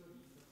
studies